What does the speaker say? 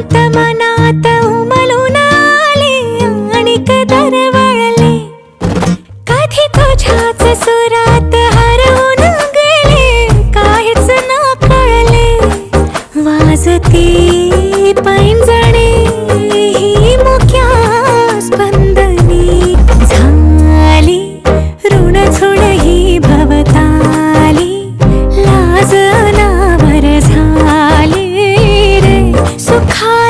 शांत मनात उमलून आले कधी तुझ्याच सुरात हरवून गेले काहीच न कळले. वाजती पैंजणे ही मुख्या स्पंदने. झाली ऋण ही भवता. kind